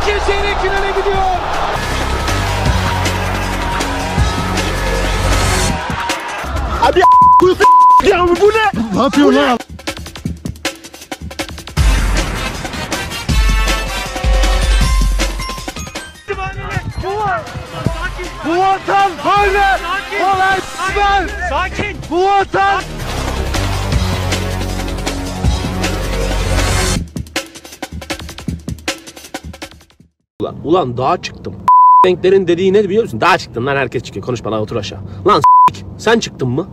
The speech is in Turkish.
Türkiye çeyrek finale gidiyor. Abi kurusu ya bu ne? Ne yapıyorsun lan? Bu vatan böyle kolay Sakin. Bu vatan Ulan, ulan dağa çıktım. Renklerin dediği ne biliyor musun? Dağa çıktım lan herkes çıkıyor. Konuşma lan otur aşağı. Lan sen çıktın mı?